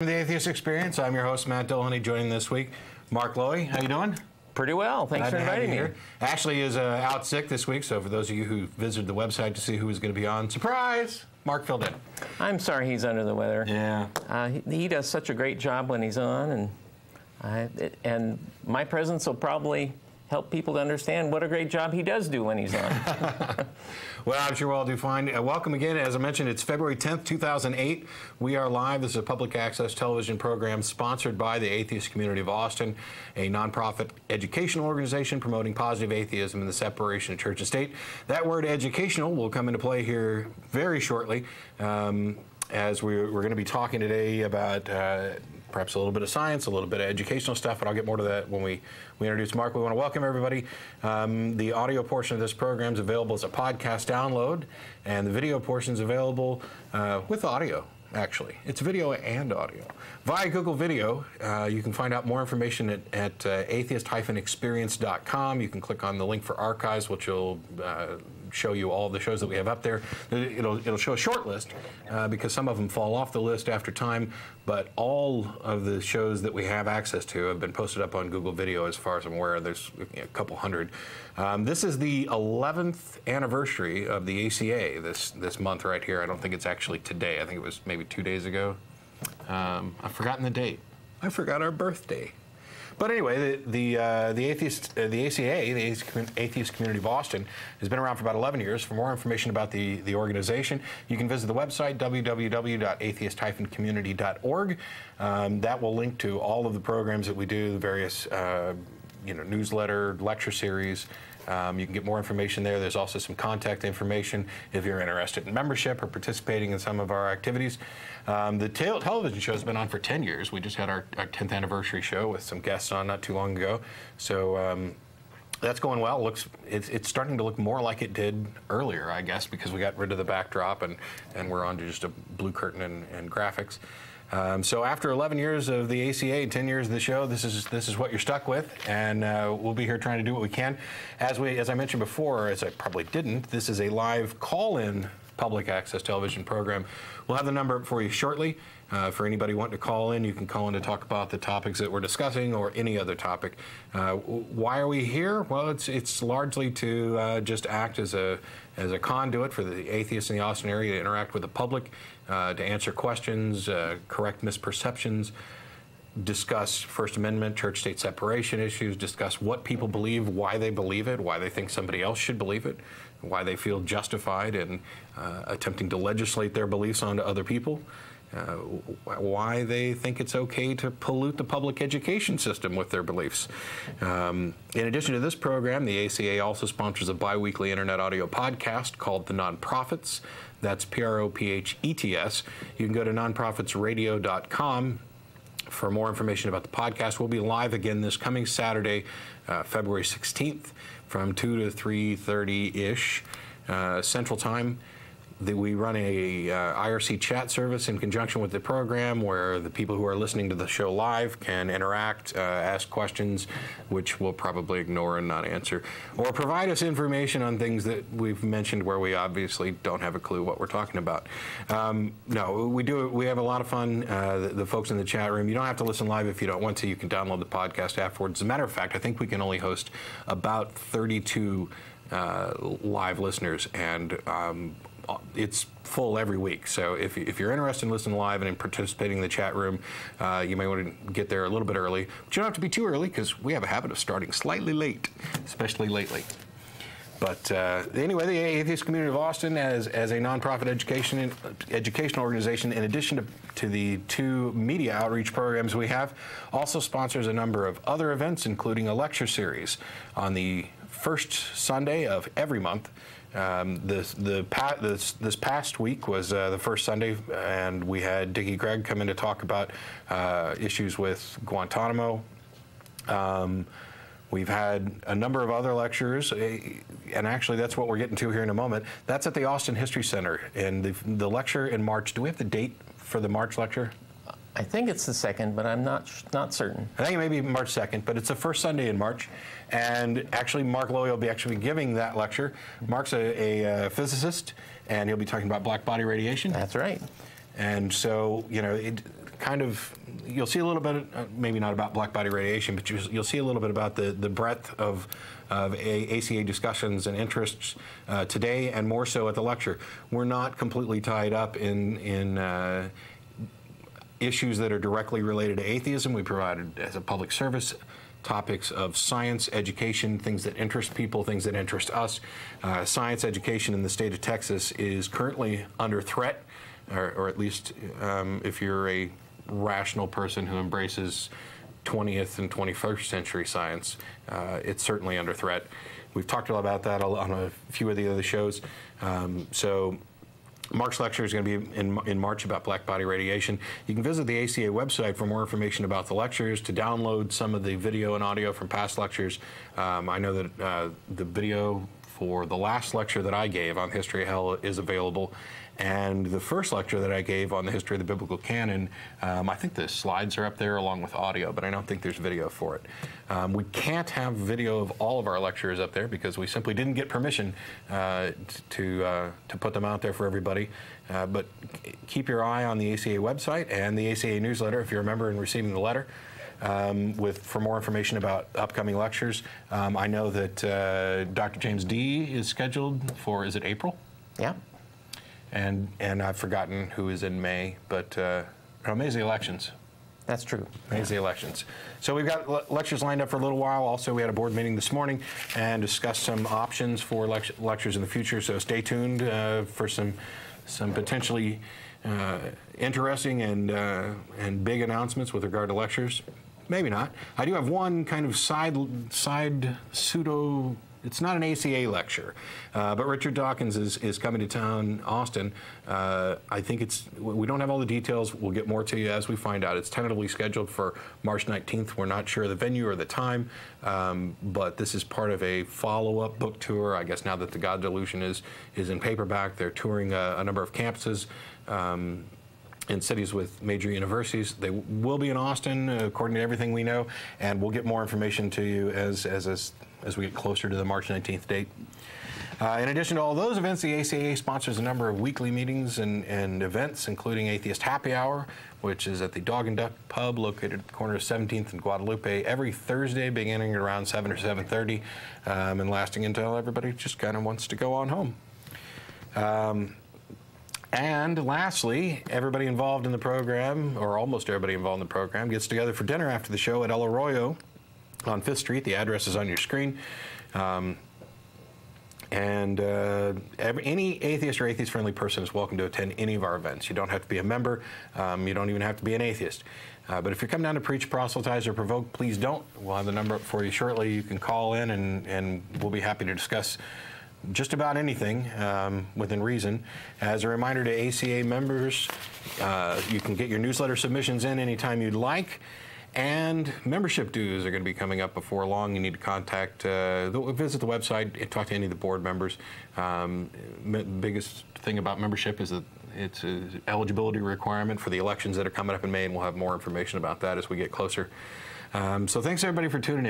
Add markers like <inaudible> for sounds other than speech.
The Atheist Experience. I'm your host Matt Dillahunty. Joining this week, Mark Loewe. How you doing? Pretty well. Thanks Glad for inviting me. here. Ashley is uh, out sick this week, so for those of you who visited the website to see who was going to be on, surprise! Mark filled in. I'm sorry he's under the weather. Yeah. Uh, he, he does such a great job when he's on, and I, it, and my presence will probably help people to understand what a great job he does do when he's on. <laughs> Well, I'm sure we'll all do fine. Uh, welcome again. As I mentioned, it's February 10th, 2008. We are live. This is a public access television program sponsored by the Atheist Community of Austin, a nonprofit educational organization promoting positive atheism and the separation of church and state. That word educational will come into play here very shortly. Um, as we're, we're going to be talking today about uh, perhaps a little bit of science, a little bit of educational stuff, but I'll get more to that when we, we introduce Mark. We want to welcome everybody. Um, the audio portion of this program is available as a podcast download, and the video portion is available uh, with audio. Actually, it's video and audio via Google Video. Uh, you can find out more information at, at uh, atheist-experience.com. You can click on the link for archives, which will show you all the shows that we have up there. It'll, it'll show a short list uh, because some of them fall off the list after time, but all of the shows that we have access to have been posted up on Google Video as far as I'm aware. There's a couple hundred. Um, this is the 11th anniversary of the ACA this, this month right here. I don't think it's actually today. I think it was maybe two days ago. Um, I've forgotten the date. I forgot our birthday. But anyway, the the, uh, the atheist uh, the ACA, the Atheist Community of Austin, has been around for about 11 years. For more information about the the organization, you can visit the website www.atheist-community.org. Um, that will link to all of the programs that we do, the various uh, you know newsletter, lecture series. Um, you can get more information there. There's also some contact information if you're interested in membership or participating in some of our activities. Um, the tel- television show has been on for 10 years. We just had our, our 10th anniversary show with some guests on not too long ago. So um, that's going well. Looks it's, it's starting to look more like it did earlier, I guess, because we got rid of the backdrop and, and we're on to just a blue curtain and, and graphics. Um, so after 11 years of the ACA, 10 years of the show, this is this is what you're stuck with, and uh, we'll be here trying to do what we can. As we as I mentioned before, as I probably didn't, this is a live call-in public access television program. We'll have the number for you shortly. Uh, for anybody wanting to call in, you can call in to talk about the topics that we're discussing or any other topic. Uh, why are we here? Well, it's it's largely to uh, just act as a as a conduit for the atheists in the Austin area to interact with the public, uh, to answer questions, uh, correct misperceptions discuss First Amendment, church state separation issues, discuss what people believe, why they believe it, why they think somebody else should believe it, why they feel justified in uh, attempting to legislate their beliefs onto other people. Uh, why they think it's okay to pollute the public education system with their beliefs. Um, in addition to this program, the ACA also sponsors a bi weekly internet audio podcast called The Non-Prophets. That's P R O P H E T S. You can go to nonprophetsradio.com for more information about the podcast. We'll be live again this coming Saturday, uh, February 16th, from 2 to 3:30 ish uh, Central Time. The, we run a uh, IRC chat service in conjunction with the program where the people who are listening to the show live can interact, uh, ask questions, which we'll probably ignore and not answer, or provide us information on things that we've mentioned where we obviously don't have a clue what we're talking about. Um, no, we do. We have a lot of fun. Uh, the, the folks in the chat room. You don't have to listen live if you don't want to. You can download the podcast afterwards. As a matter of fact, I think we can only host about 32 uh, live listeners, and um, it's full every week. So if, if you're interested in listening live and in participating in the chat room, uh, you may want to get there a little bit early. But you don't have to be too early because we have a habit of starting slightly late, especially lately. But uh, anyway, the Atheist Community of Austin, as, as a nonprofit education educational organization, in addition to, to the two media outreach programs we have, also sponsors a number of other events, including a lecture series on the first Sunday of every month. Um, this, the this, this past week was uh, the first Sunday, and we had Dickie Gregg come in to talk about uh, issues with Guantanamo. Um, We've had a number of other lectures, and actually that's what we're getting to here in a moment. That's at the Austin History Center. And the, the lecture in March, do we have the date for the March lecture? I think it's the second, but I'm not not certain. I think it may be March 2nd, but it's the first Sunday in March. And actually, Mark Loewe will be actually giving that lecture. Mark's a, a, a physicist, and he'll be talking about black body radiation. That's right. And so, you know, it, kind of, you'll see a little bit, uh, maybe not about black body radiation, but you'll, you'll see a little bit about the, the breadth of, of a, ACA discussions and interests uh, today, and more so at the lecture. We're not completely tied up in, in uh, issues that are directly related to atheism. We provided as a public service topics of science, education, things that interest people, things that interest us. Uh, science education in the state of Texas is currently under threat, or, or at least um, if you're a rational person who embraces 20th and 21st century science, uh, it's certainly under threat. We've talked a lot about that on a few of the other shows. Um, so Mark's lecture is going to be in, in March about black body radiation. You can visit the ACA website for more information about the lectures, to download some of the video and audio from past lectures. Um, I know that uh, the video for the last lecture that I gave on History of Hell is available. And the first lecture that I gave on the history of the biblical canon, um, I think the slides are up there along with audio, but I don't think there's video for it. Um, we can't have video of all of our lectures up there because we simply didn't get permission uh, to, uh, to put them out there for everybody. Uh, but keep your eye on the ACA website and the ACA newsletter if you're a member and receiving the letter. Um, with for more information about upcoming lectures, um, I know that uh, Dr. James D is scheduled for is it April? Yeah. and and I've forgotten who is in May, but uh, the elections. That's true. Amazing the elections. So we've got le- lectures lined up for a little while. Also, we had a board meeting this morning and discussed some options for lect- lectures in the future. So stay tuned uh, for some some potentially uh, interesting and uh, and big announcements with regard to lectures. Maybe not. I do have one kind of side side pseudo. It's not an ACA lecture, uh, but Richard Dawkins is, is coming to town, Austin. Uh, I think it's, we don't have all the details. We'll get more to you as we find out. It's tentatively scheduled for March 19th. We're not sure the venue or the time, um, but this is part of a follow up book tour. I guess now that The God Delusion is, is in paperback, they're touring a, a number of campuses. Um, in cities with major universities. They will be in Austin, uh, according to everything we know, and we'll get more information to you as, as, as, as we get closer to the March 19th date. Uh, in addition to all those events, the ACA sponsors a number of weekly meetings and, and events, including Atheist Happy Hour, which is at the Dog and Duck Pub located at the corner of 17th and Guadalupe every Thursday, beginning at around 7 or 7.30 um, and lasting until everybody just kind of wants to go on home. Um, and lastly, everybody involved in the program, or almost everybody involved in the program, gets together for dinner after the show at El Arroyo on Fifth Street. The address is on your screen. Um, and uh, every, any atheist or atheist friendly person is welcome to attend any of our events. You don't have to be a member, um, you don't even have to be an atheist. Uh, but if you're coming down to preach, proselytize, or provoke, please don't. We'll have the number up for you shortly. You can call in and, and we'll be happy to discuss just about anything um, within reason. As a reminder to ACA members, uh, you can get your newsletter submissions in anytime you'd like. And membership dues are going to be coming up before long. You need to contact, uh, visit the website, talk to any of the board members. Um, biggest thing about membership is that it's an eligibility requirement for the elections that are coming up in May, and we'll have more information about that as we get closer. Um, so thanks everybody for tuning in.